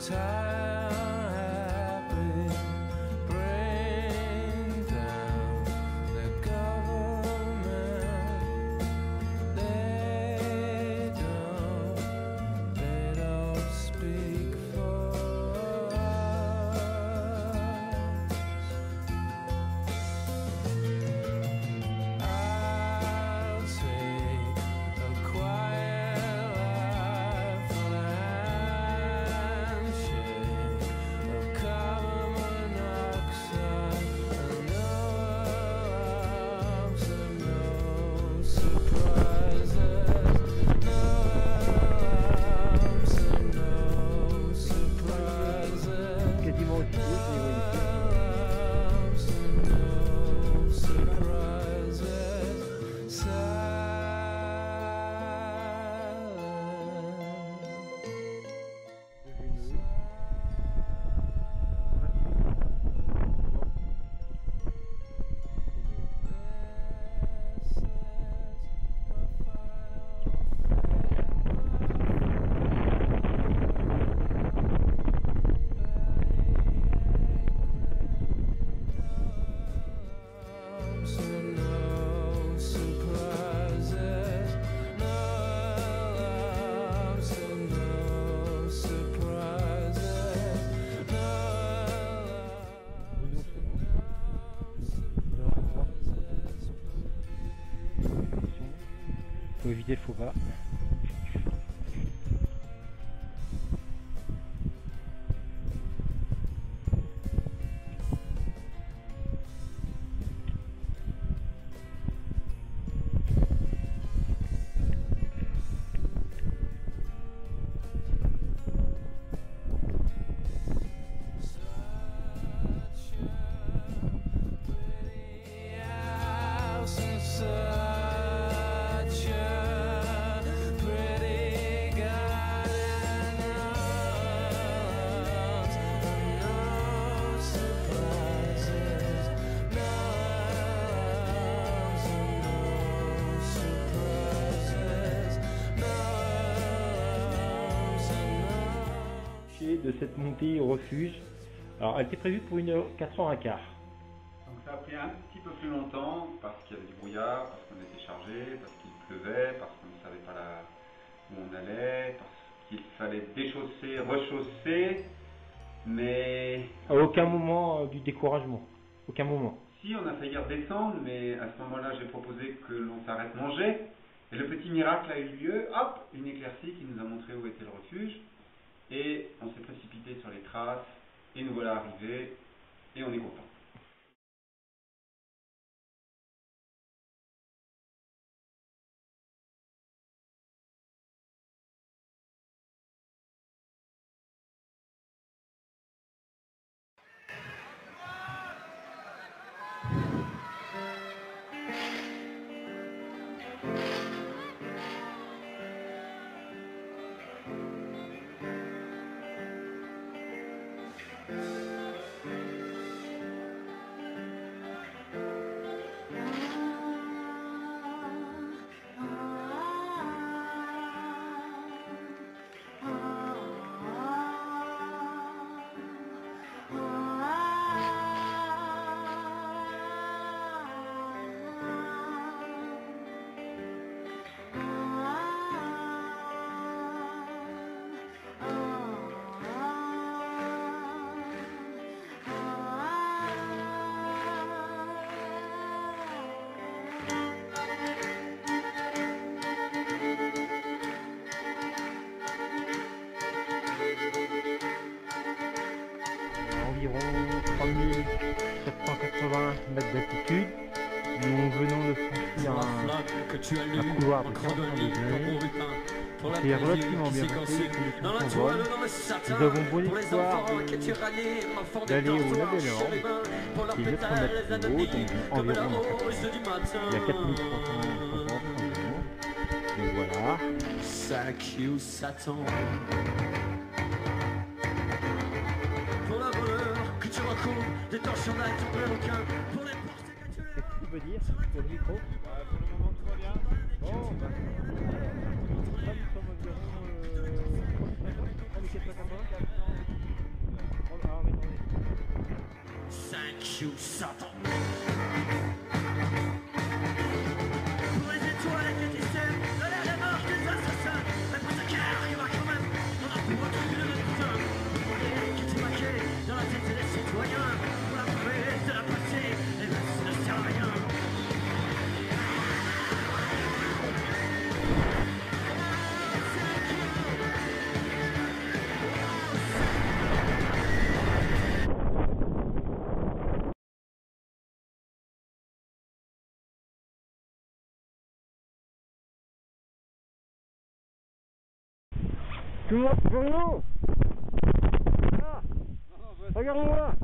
time. Éviter le faux pas. De cette montée au refuge. Alors elle était prévue pour une heure, 4 heures un quart. Donc ça a pris un petit peu plus longtemps parce qu'il y avait du brouillard, parce qu'on était chargé, parce qu'il pleuvait, parce qu'on ne savait pas là où on allait, parce qu'il fallait déchausser, rechausser. Mais À aucun moment euh, du découragement. Aucun moment. si on a failli redescendre, mais à ce moment-là j'ai proposé que l'on s'arrête manger. Et le petit miracle a eu lieu, hop, une éclaircie qui nous a montré où était le refuge. Et on s'est précipité sur les traces, et nous voilà arrivés, et on est content. Environ 3780 mètres d'altitude. Nous venons de franchir un, un couloir de 500 degrés. C'est relativement bien passé, les conditions sont. Nous avons bon espoir d'aller au Label Nord, qui est 900 mètres plus haut, donc environ dans 4 il y a 4360 environ. Donc voilà. Satan d'ail, ton plein aucun Pour les Qu'est-ce que tu peux dire pour le micro Pour le moment, tout va bien. Bon, bah, là, nous sommes environ euh, 3480. Oh, ah, mais attendez. Sac you Tout le monde, Bruno Ah Regarde-moi